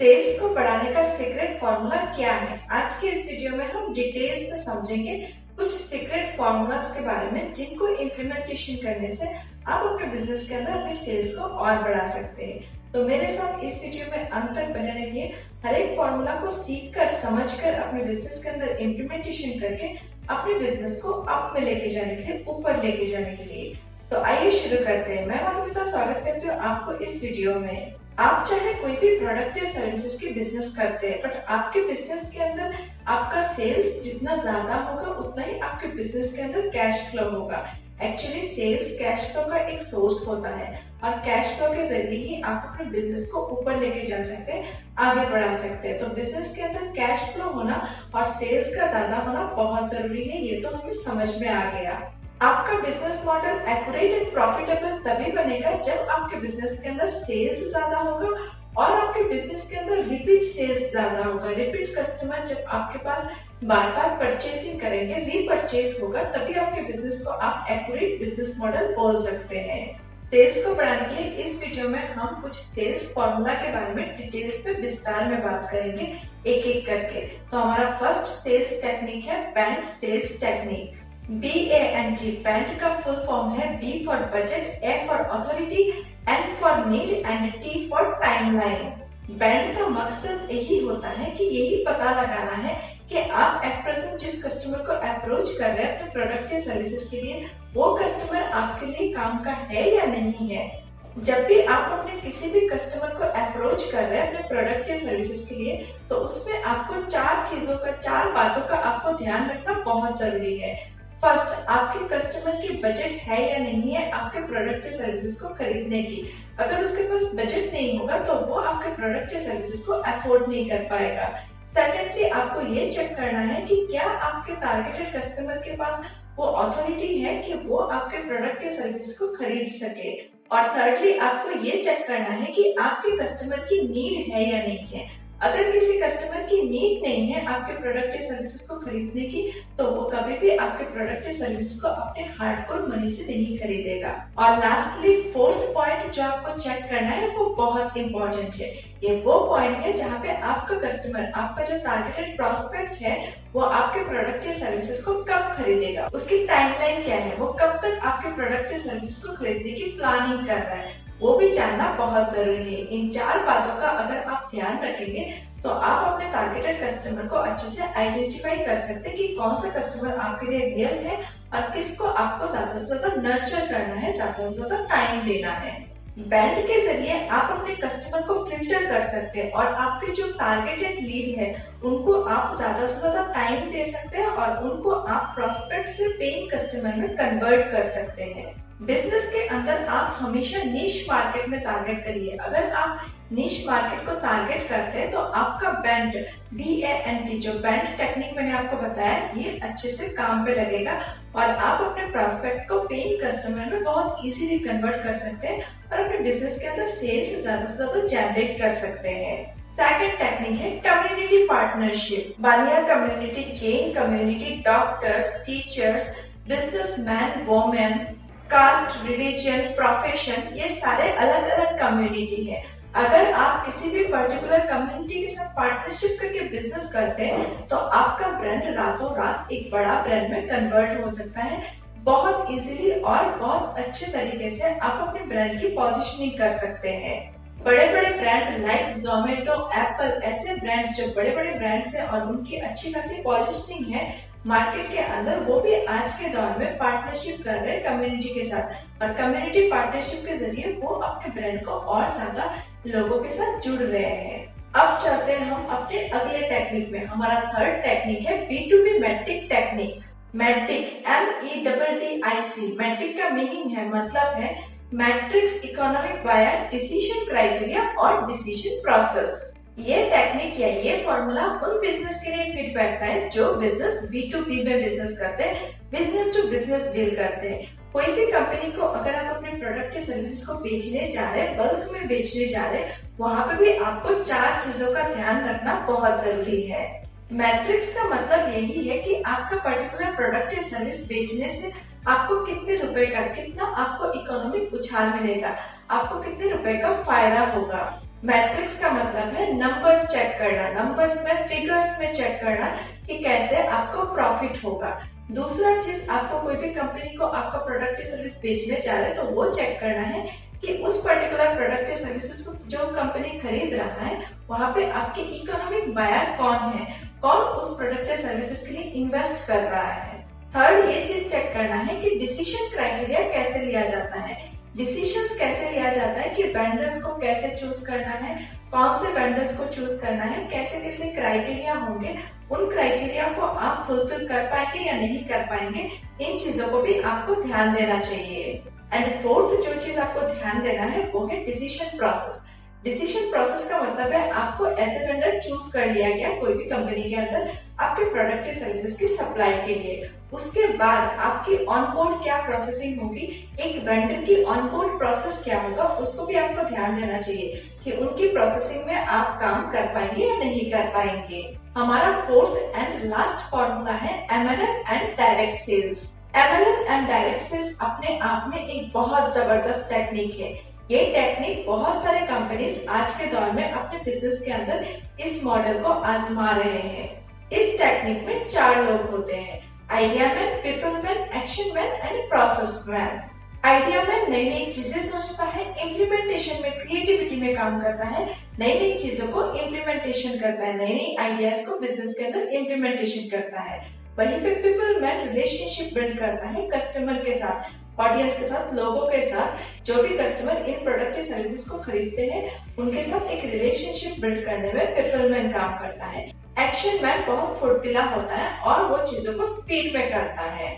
Sales को बढ़ाने का सीक्रेट फॉर्मूला क्या है? आज के इस वीडियो में हम डिटेल्स में समझेंगे कुछ सीक्रेट फॉर्मूलाज के बारे में जिनको इम्प्लीमेंटेशन करने से आप अपने बिज़नेस के अंदर अपने सेल्स को और बढ़ा सकते हैं। तो मेरे साथ इस वीडियो में अंत तक बने रहिए। हर एक फॉर्मूला को सीख कर समझ कर अपने बिज़नेस के अंदर इम्प्लीमेंटेशन करके अपने बिज़नेस को अप में लेके जाने के लिए, ऊपर लेके जाने के लिए। तो आइए शुरू करते हैं। मैं मधुमिता, स्वागत करती हूँ आपको इस वीडियो में। आप चाहे कोई भी प्रोडक्ट या सर्विसेज़ की बिज़नेस करते हैं बट आपके बिज़नेस के अंदर आपका सेल्स जितना ज़्यादा होगा, उतना ही आपके बिज़नेस के अंदर कैश फ्लो होगा। एक्चुअली सेल्स कैश फ्लो का एक सोर्स होता है और कैश फ्लो के ज़रिए ही आप अपने बिज़नेस को ऊपर लेके जा सकते हैं, आगे बढ़ा सकते हैं। तो बिज़नेस के अंदर कैश फ्लो होना और सेल्स का ज़्यादा होना बहुत ज़रूरी है, ये तो हमें समझ में आ गया। आपका business model accurate and profitable तभी बनेगा जब आपके बिज़नेस के अंदर सेल्स ज़्यादा होगा और आपके बिज़नेस के अंदर रिपीट सेल्स ज़्यादा होगा। रिपीट कस्टमर जब आपके पास बार बार परचेसिंग करेंगे रीपरचेज होगा, तभी आपके बिज़नेस को आप एक्यूरेट बिज़नेस मॉडल बोल सकते हैं। सेल्स को बढ़ाने के लिए इस वीडियो में हम कुछ सेल्स फॉर्मूला के बारे में डिटेल्स में विस्तार में बात करेंगे एक एक करके। तो हमारा फ़र्स्ट सेल्स टेक्निक है band sales technique B A N T band का फुल फॉर्म है B for budget A for authority N for need and T for timeline band का मकसद यही होता है कि यही पता लगाना है कि आप एट प्रेजेंट जिस कस्टमर को अप्रोच कर रहे हैं अपने प्रोडक्ट या सर्विसेज़ के लिए, वो कस्टमर आपके लिए काम का है या नहीं है? जब भी आप अपने किसी भी कस्टमर को अप्रोच कर रहे हैं अपने प्रोडक्ट या सर्विसेज़ के लिए तो उसमें आपको चार चीज़ों का, चार बातों का आपको ध्यान रखना बहुत ज़रूरी है। फ़र्स्ट, आपके कस्टमर की बजट है या नहीं है, आपके प्रोडक्ट या सर्विसेज़ को खरीदने की। अगर उसके पास बजट नहीं होगा तो वो आपके प्रोडक्ट या सर्विसेज़ को अफोर्ड नहीं कर पाएगा। सेकेंडली आपको ये चेक करना है कि क्या आपके टारगेटेड कस्टमर के पास वो अथॉरिटी है कि वो आपके प्रोडक्ट या सर्विस को खरीद सके। और थर्डली आपको ये चेक करना है कि आपके कस्टमर की नीड है या नहीं है। अगर किसी कस्टमर की नीड नहीं है आपके प्रोडक्ट या सर्विसेज़ को खरीदने की तो वो कभी भी आपके प्रोडक्ट या सर्विसेज़ को अपने हार्ड कोर मनी से नहीं खरीदेगा। और लास्टली फोर्थ पॉइंट जो आपको चेक करना है, वो बहुत इंपॉर्टेंट है। ये वो पॉइंट है जहाँ पे आपका कस्टमर आपका जो टारगेटेड प्रोस्पेक्ट है, वो आपके प्रोडक्ट या सर्विसेज़ को कब खरीदेगा। उसकी टाइमलाइन क्या है? वो कब तक आपके प्रोडक्ट या सर्विसेज़ को खरीदने की प्लानिंग कर रहा है? वो भी जानना बहुत ज़रूरी है। इन चार बातों का अगर आप ध्यान रखेंगे तो आप अपने टारगेटेड कस्टमर को अच्छे से आइडेंटिफाई कर सकते हैं कि कौन सा कस्टमर आपके लिए रियल है और किसको आपको ज़्यादा से ज़्यादा नर्चर करना है, ज़्यादा से ज़्यादा टाइम देना है। बैंड के ज़रिए आप अपने कस्टमर को फ़िल्टर कर सकते हैं और आपके जो टारगेटेड लीड है, उनको आप ज़्यादा से ज़्यादा टाइम दे सकते हैं और उनको आप प्रोस्पेक्ट से पेइंग कस्टमर में कन्वर्ट कर सकते हैं। बिज़नेस के अंदर आप हमेशा निश मार्केट में टारगेट करिए। अगर आप निश मार्केट को टारगेट करते हैं तो आपका band B A N T जो बैंड टेक्निक मैंने आपको बताया, ये अच्छे से काम पे लगेगा और आप अपने प्रोस्पेक्ट को पेइंग कस्टमर में बहुत इजीली कन्वर्ट कर सकते हैं और अपने बिज़नेस के अंदर सेल्स ज़्यादा से ज़्यादा जनरेट कर सकते हैं। सेकेंड टेक्निक है community partnership Baliya community Jain community doctors teachers businessman women caste religion profession ये सारे अलग अलग कम्युनिटी है। अगर आप किसी भी पर्टिकुलर कम्युनिटी के साथ पार्टनरशिप करके बिज़नेस करते हैं तो आपका ब्रांड रातों रात एक बड़ा ब्रांड में कन्वर्ट हो सकता है। बहुत इजीली और बहुत अच्छे तरीके से आप अपने ब्रांड की पोजिशनिंग कर सकते हैं। बड़े बड़े ब्रांड लाइक जोमेटो एप्पल ऐसे ब्रांड जो बड़े बड़े ब्रांड्स हैं और उनकी अच्छी खासी पॉजिशनिंग है मार्केट के अंदर वो भी आज के दौर में पार्टनरशिप कर रहे कम्युनिटी के साथ। और कम्युनिटी पार्टनरशिप के ज़रिए वो अपने ब्रांड को और ज़्यादा लोगों के साथ जुड़ रहे हैं। अब चलते हैं हम अपने अगले टेक्निक में। हमारा थर्ड टेक्निक है B to B metric technique metric M E double T I C metric का मीनिंग है मतलब है matrix economic buyer decision criteria और डिसीज़न प्रोसेस ये टेक्निक या ये फॉर्मूला उन बिज़नेस के लिए फिट बैठता है जो बिज़नेस बी टू बी में बिज़नेस करते हैं बिज़नेस टू बिज़नेस डील करते हैं। कोई भी कंपनी को अगर आप अपने प्रोडक्ट या सर्विसेज़ को बेचने जा रहे हैं बल्क में बेचने जा रहे हैं, वहाँ पे भी आपको चार चीज़ों का ध्यान रखना बहुत ज़रूरी है। मैट्रिक्स का मतलब यही है कि आपका पर्टिकुलर प्रोडक्ट या सर्विस बेचने से आपको कितने रुपए का, कितना आपको इकोनॉमिक उछाल मिलेगा, आपको कितने रुपए का फ़ायदा होगा। मैट्रिक्स का मतलब है नंबर्स चेक करना। नंबर्स में फिगर्स में चेक करना कि कैसे आपको प्रॉफिट होगा। दूसरा चीज़, आपको कोई भी कंपनी को आपका प्रोडक्ट या सर्विस बेचने जा रहे तो वो चेक करना है कि उस पर्टिकुलर प्रोडक्ट या सर्विसेज़ को जो कंपनी खरीद रहा है, वहाँ पे आपके इकोनॉमिक बायर कौन है? कौन उस प्रोडक्ट या सर्विसेज़ के लिए इन्वेस्ट कर रहा है? थर्ड ये चीज़ चेक करना है कि डिसीज़न क्राइटेरिया कैसे लिया जाता है। डिसीजंस कैसे लिया जाता है, कि वेंडर्स को कैसे चूज़ करना है, कौन से वेंडर्स को चूज़ करना है, कैसे कैसे क्राइटेरिया होंगे, उन क्राइटेरिया को आप फुलफिल कर पाएँगे या नहीं कर पाएँगे, इन चीज़ों को भी आपको ध्यान देना चाहिए। एंड फोर्थ जो चीज़ आपको ध्यान देना है, वो है डिसीशन प्रोसेस डिसीज़न प्रोसेस का मतलब है आपको ऐसे वेंडर चूज़ कर लिया गया कोई भी कंपनी के अंदर आपके प्रोडक्ट के सर्विसेज़ की सप्लाई के लिए। उसके बाद आपकी ऑनबोर्ड क्या प्रोसेसिंग होगी, एक वेंडर की ऑनबोर्ड प्रोसेस क्या होगा, उसको भी आपको ध्यान देना चाहिए कि उनकी प्रोसेसिंग में आप काम कर पाएँगे या नहीं कर पाएँगे। हमारा फोर्थ एंड लास्ट फॉर्मूला है MLM and direct sales MLM and direct sales अपने आप में एक बहुत ज़बरदस्त टेक्निक है। ये टेक्निक बहुत सारे कंपनीज़ आज के दौर में अपने बिज़नेस के अंदर इस मॉडल को आजमा रहे हैं। इस टेक्निक में चार लोग होते हैं। Idea man people man action man and process man idea man नई नई चीज़ें सोचता है इम्प्लीमेंटेशन में क्रिएटिविटी में काम करता है नई नई चीज़ों को इम्प्लीमेंटेशन करता है नई नई आइडियाज़ को बिज़नेस के अंदर इम्प्लीमेंटेशन करता है। वहीं पे पीपल मैन रिलेशनशिप बिल्ड करता है कस्टमर के साथ। ऑडियंस के साथ, लोगों के साथ, जो भी कस्टमर इन प्रोडक्ट के सर्विसेज़ को खरीदते हैं, उनके साथ एक रिलेशनशिप बिल्ड करने में पिपलमैन काम करता है। एक्शन मैन बहुत फुर्तीला होता है और वो चीज़ों को स्पीड में करता है।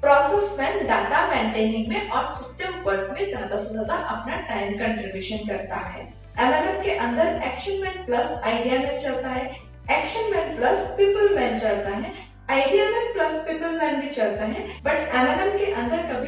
प्रोसेस मैन डाटा मेंटेनिंग में और सिस्टम वर्क में ज़्यादा से ज़्यादा अपना टाइम कंट्रीब्यूशन करता है। एमएलएम के अंदर action man plus idea man चलता है। Action man plus people man चलता है। Idea man plus people man भी चलता है। बट एमएलएम के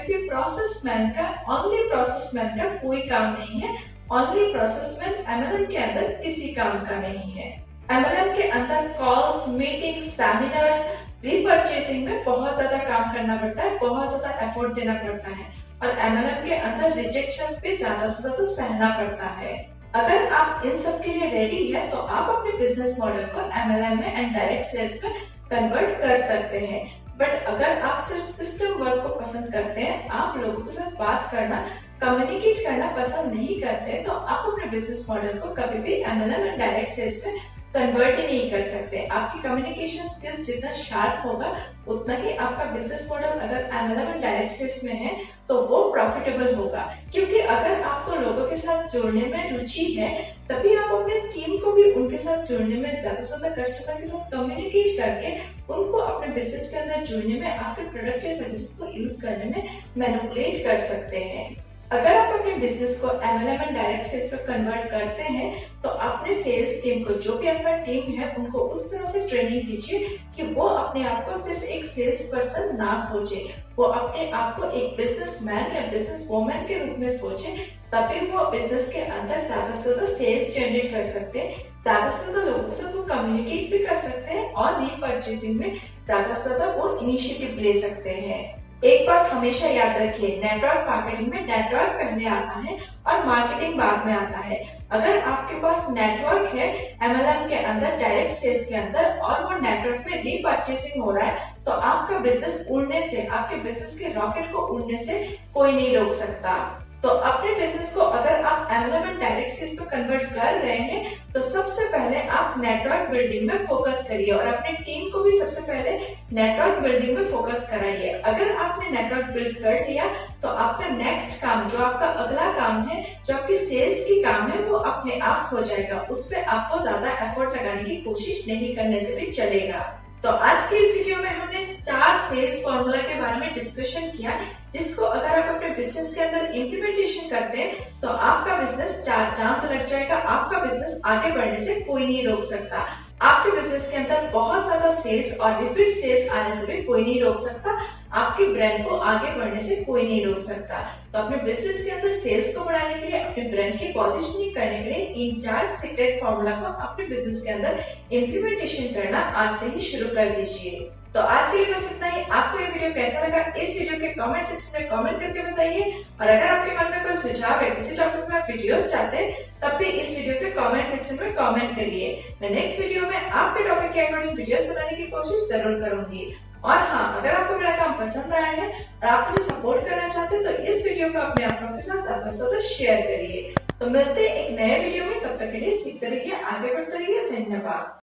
भी प्रोसेस मैन का ओनली प्रोसेस मैन का कोई काम नहीं है। ओनली प्रोसेस मैन एमएलएम के अंदर किसी काम का नहीं है। एमएलएम के अंदर कॉल्स मीटिंग्स सेमिनार्स रीपर्चेसिंग में बहुत ज़्यादा काम करना पड़ता है, बहुत ज़्यादा एफर्ट देना पड़ता है। और एमएलएम के अंदर रिजेक्शन भी ज़्यादा से ज़्यादा सहना पड़ता है। अगर आप इन सब के लिए रेडी है तो आप अपने बिज़नेस मॉडल को एमएलएम में एंड डायरेक्ट सेल्स में कन्वर्ट कर सकते हैं। बट अगर आप सिर्फ़ सिस्टम वर्क को पसंद करते हैं, आप लोगों के साथ बात करना कम्युनिकेट करना पसंद नहीं करते तो आप अपने बिज़नेस मॉडल को कभी भी एमएलएम एंड डायरेक्ट सेल्स में कन्वर्ट ही नहीं कर सकते। आपकी कम्युनिकेशन स्किल्स जितना शार्प होगा, उतना ही आपका बिज़नेस मॉडल अगर एमएलएम एंड डायरेक्ट सेल्स में है तो वो प्रॉफिटेबल होगा। क्योंकि अगर आपको लोगों के साथ जुड़ने में रुचि है तभी आप अपने टीम को भी उनके साथ जुड़ने में ज़्यादा से ज़्यादा कस्टमर के साथ कम्युनिकेट करके उनको अपने बिज़नेस के अंदर जुड़ने में आपके प्रोडक्ट के सर्विसेज़ को यूज़ करने में मैनिपुलेट कर सकते हैं। अगर आप अपने बिज़नेस को एमएलएम एंड डायरेक्ट सेल्स में कन्वर्ट करते हैं तो अपने सेल्स टीम को, जो भी आपका टीम है, उनको उस तरह से ट्रेनिंग दीजिए कि वो अपने आप को सिर्फ़ एक सेल्स पर्सन ना सोचे। वो अपने आप को एक बिज़नेस मैन या बिज़नेस वोमैन के रूप में सोचे, तभी वो बिज़नेस के अंदर ज़्यादा से ज़्यादा सेल्स जनरेट कर सकते हैं, ज़्यादा से ज़्यादा लोगों से वो कम्युनिकेट भी कर सकते हैं और रीपर्चेसिंग में ज़्यादा से ज़्यादा वो इनिशिएटिव ले सकते हैं। एक बात हमेशा याद रखिए नेटवर्क मार्केटिंग में नेटवर्क पहले आता है और मार्केटिंग बाद में आता है। अगर आपके पास नेटवर्क है एमएलएम के अंदर डायरेक्ट सेल्स के अंदर, और वो नेटवर्क में रीपर्चेसिंग हो रहा है तो आपका बिज़नेस उड़ने से, आपके बिज़नेस के रॉकेट को उड़ने से कोई नहीं रोक सकता। तो अपने बिज़नेस को अगर आप एमएलएम डायरेक्ट सेल्स में कन्वर्ट कर रहे हैं तो सबसे पहले आप नेटवर्क बिल्डिंग में फोकस करिए और अपने टीम को भी सबसे पहले नेटवर्क बिल्डिंग में फोकस कराइए। अगर आपने नेटवर्क बिल्ड कर लिया तो आपका नेक्स्ट काम, जो आपका अगला काम है, जो आपकी सेल्स की काम है, वो अपने आप हो जाएगा। उस पर आपको ज़्यादा एफर्ट लगाने की कोशिश नहीं करने से भी चलेगा। तो आज की इस वीडियो में हमने चार सेल्स फॉर्मूला के बारे में डिस्कशन किया। जिसको अगर आप अपने बिज़नेस के अंदर इम्प्लीमेंटेशन करते हैं तो आपका बिज़नेस चार चाँद लग जाएगा। आपका बिज़नेस आगे बढ़ने से कोई नहीं रोक सकता। आपके बिज़नेस के अंदर बहुत ज़्यादा सेल्स और रिपीट सेल्स आने से भी कोई नहीं रोक सकता। आपके ब्रांड को आगे बढ़ने से कोई नहीं रोक सकता। तो अपने बिज़नेस के अंदर सेल्स को बढ़ाने के लिए, अपने ब्रांड की पॉजिशनिंग करने के लिए इन चार सीक्रेट फॉर्मूला को अपने बिज़नेस के अंदर इम्प्लीमेंटेशन करना आज से ही शुरू कर दीजिए। तो आज के लिए बस इतना ही। आपको ये वीडियो कैसा लगा, इस वीडियो के कमेंट सेक्शन में कमेंट करके बताइए। और अगर आपके मन में कोई सुझाव है, किसी टॉपिक में आप वीडियोस चाहते हैं, तब भी इस वीडियो के कमेंट सेक्शन में कमेंट करिए। मैं नेक्स्ट वीडियो में आपके टॉपिक के अकॉर्डिंग वीडियोस बनाने की कोशिश ज़रूर करूँगी। और हाँ अगर आपको मेरा काम पसंद आया है और आप मुझे सपोर्ट करना चाहते हैं तो इस वीडियो को अपने आप लोगों के साथ ज़्यादा से ज़्यादा शेयर करिए। तो मिलते हैं एक नए वीडियो में। तब तक के लिए सीखते रहिए, आगे बढ़ते रहिए। धन्यवाद।